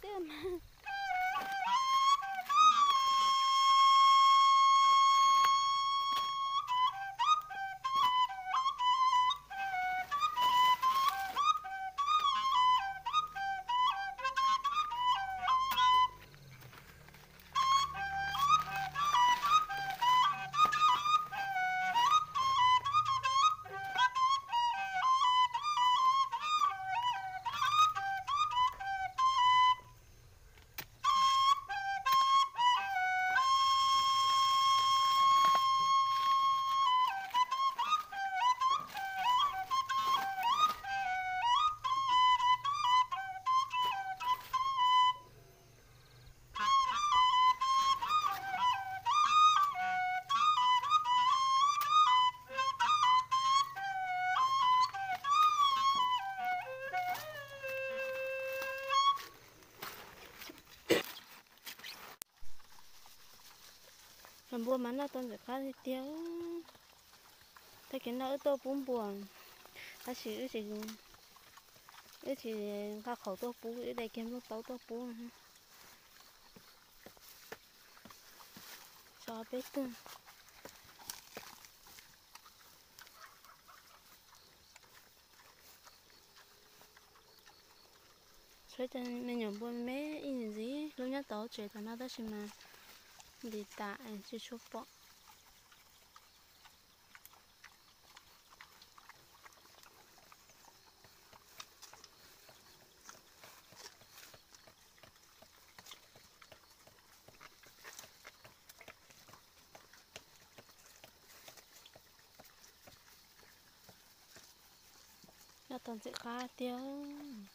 对嘛？Làm bùa mà nó tôn được khá thì tiêu thấy cái nó tôi cũng buồn. Ta chỉ chỉ cái chỉ ra khẩu tôi phú cái đây kiếm lúc tấu tôi phú cho biết tương xuất mình nhổ buôn mấy in gì? Lúc nhớ tấu chuyện thằng nó đó chỉ mà đi ta anh chưa chụp bỏ nó toàn sẽ khá tiếng.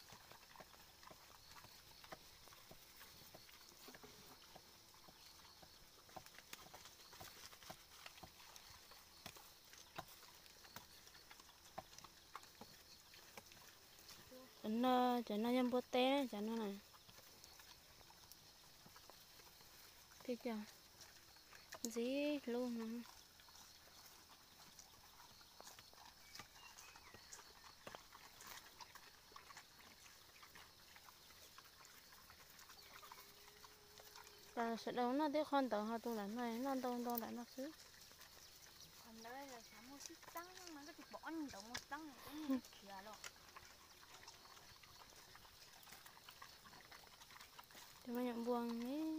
Tiêu nó cho nó nhâm bút té cho nó này. Thấy chưa? Dí luôn mà và sẽ đâu nó tiếc con tàu hoa tu là này, nó đâu đâu lại nó xứ còn đây là sáng mua xít tăng, mà cái thịt bò ăn đâu mua tăng cũng kia luôn มันยังบวงนี่